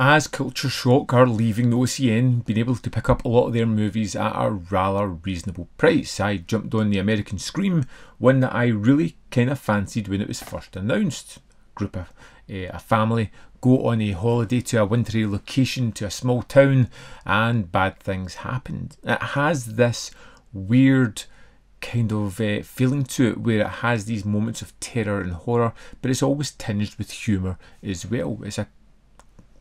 As Culture Shock are leaving the OCN, being able to pick up a lot of their movies at a rather reasonable price, I jumped on the American Scream, one that I really kind of fancied when it was first announced. Group of uh, a family go on a holiday to a wintry location to a small town, and bad things happened. It has this weird kind of uh, feeling to it where it has these moments of terror and horror, but it's always tinged with humour as well. It's a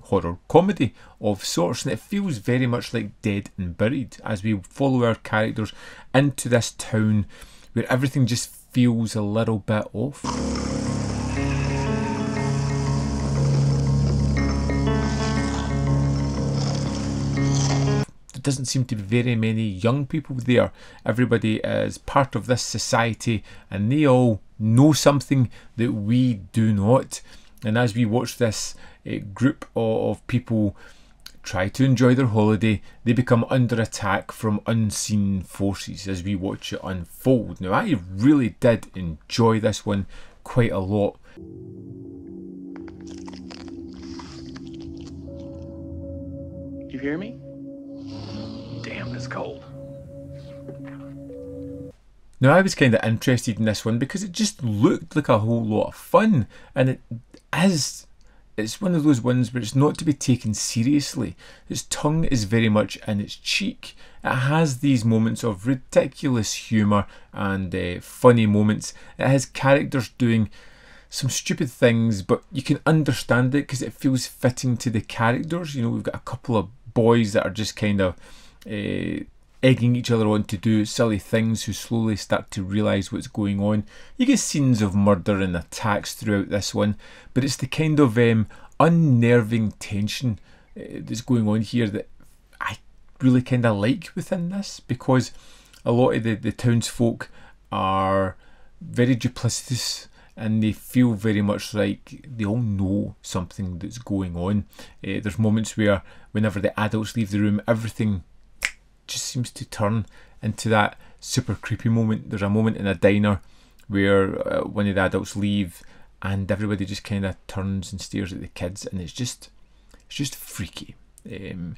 horror comedy of sorts, and it feels very much like Dead and Buried as we follow our characters into this town where everything just feels a little bit off. There doesn't seem to be very many young people there. Everybody is part of this society and they all know something that we do not. And as we watch this uh, group of, of people try to enjoy their holiday, they become under attack from unseen forces as we watch it unfold. Now, I really did enjoy this one quite a lot. You hear me? Damn, it's cold. Now, I was kind of interested in this one because it just looked like a whole lot of fun, and it is. It's one of those ones where it's not to be taken seriously. Its tongue is very much in its cheek. It has these moments of ridiculous humour and uh, funny moments. It has characters doing some stupid things, but you can understand it because it feels fitting to the characters. You know, we've got a couple of boys that are just kind of uh, egging each other on to do silly things who slowly start to realise what's going on. You get scenes of murder and attacks throughout this one, but it's the kind of um, unnerving tension uh, that's going on here that I really kind of like within this because a lot of the, the townsfolk are very duplicitous and they feel very much like they all know something that's going on. Uh, there's moments where, whenever the adults leave the room, everything just seems to turn into that super creepy moment. There's a moment in a diner where uh, one of the adults leave and everybody just kind of turns and stares at the kids, and it's just, it's just freaky. Um,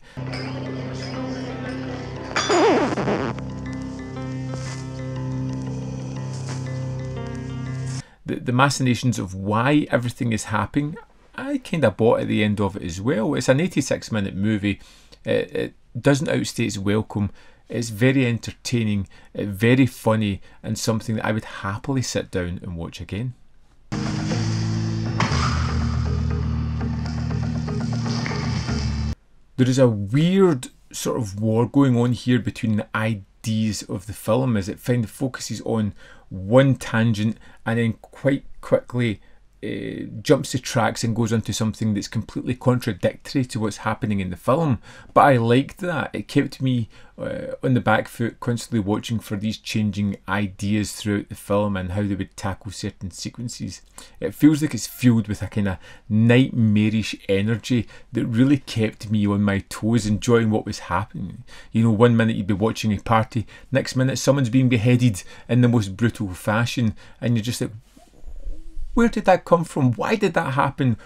the, the machinations of why everything is happening, I kind of bought at the end of it as well. It's an 86 minute movie. It, it doesn't outstay its welcome. It's very entertaining, uh, very funny, and something that I would happily sit down and watch again. There is a weird sort of war going on here between the ideas of the film as it kind of focuses on one tangent and then quite quickly uh, jumps the tracks and goes onto something that's completely contradictory to what's happening in the film. But I liked that. It kept me uh, on the back foot, constantly watching for these changing ideas throughout the film and how they would tackle certain sequences. It feels like it's filled with a kind of nightmarish energy that really kept me on my toes, enjoying what was happening. You know, one minute you'd be watching a party, next minute someone's being beheaded in the most brutal fashion, and you're just like, where did that come from? Why did that happen?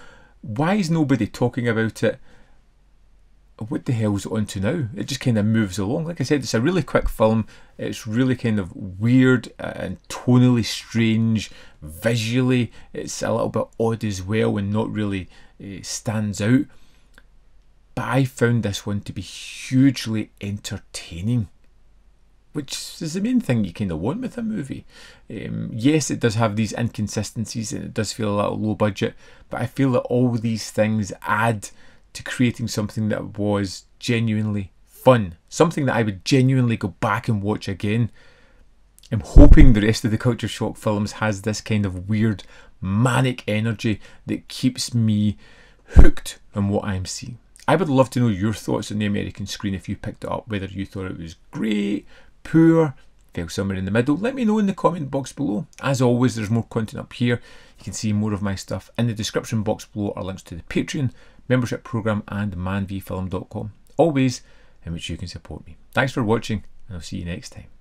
Why is nobody talking about it? What the hell's it on to now? It just kind of moves along. Like I said, it's a really quick film. It's really kind of weird and tonally strange. Visually, it's a little bit odd as well and not really uh, stands out. But I found this one to be hugely entertaining which is the main thing you kind of want with a movie. Um, yes, it does have these inconsistencies and it does feel a little low budget, but I feel that all these things add to creating something that was genuinely fun, something that I would genuinely go back and watch again. I'm hoping the rest of the Culture Shock films has this kind of weird manic energy that keeps me hooked on what I'm seeing. I would love to know your thoughts on the American Scream if you picked it up, whether you thought it was great, poor, fell somewhere in the middle. Let me know in the comment box below. As always, there's more content up here. You can see more of my stuff. In the description box below are links to the Patreon, membership program, and manvfilm.com. Always in which you can support me. Thanks for watching, and I'll see you next time.